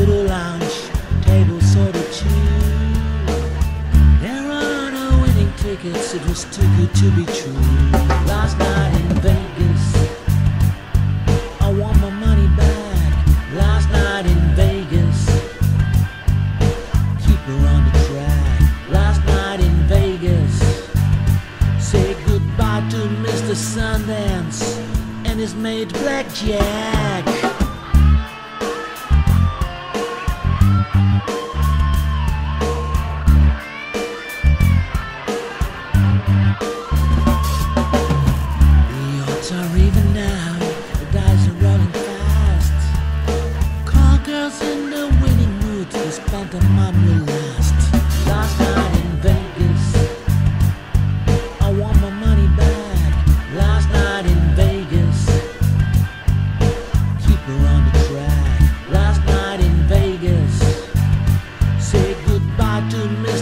voodoo lounge, table sort of. There are no winning tickets, it was too good to be true. Last night in Vegas, I won my money back. Last night in Vegas, keep her on the track. Last night in Vegas, say goodbye to Mr. Sundance and his mate Blackjack.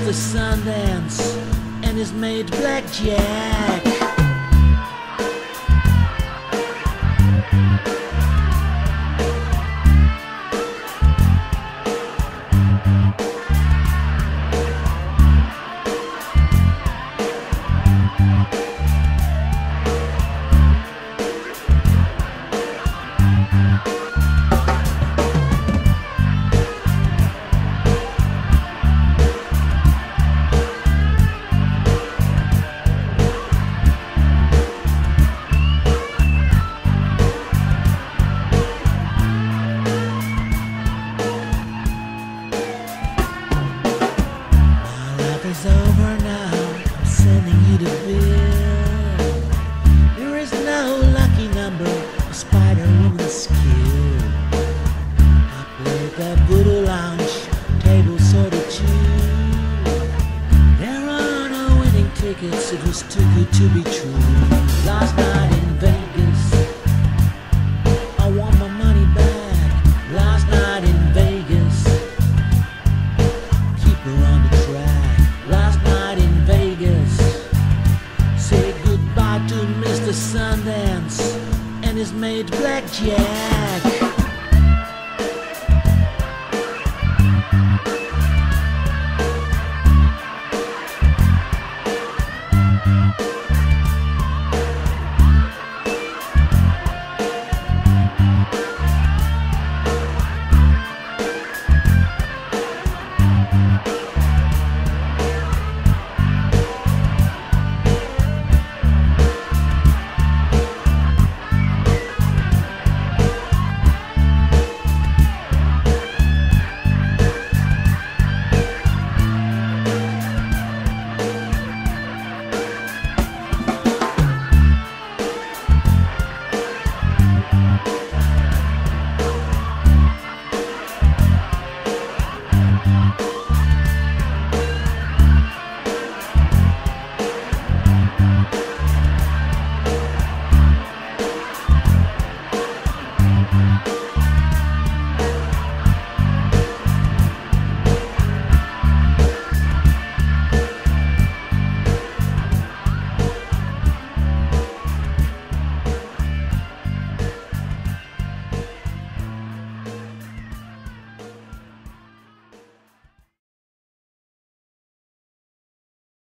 Mr. Sundance and his mate Blackjack. There is no lucky number, a spider woman's skill. I played that voodoo lounge, table sort of two. There are no winning tickets, it was too good to be true. Last night to Mr. Sundance and his mate Blackjack.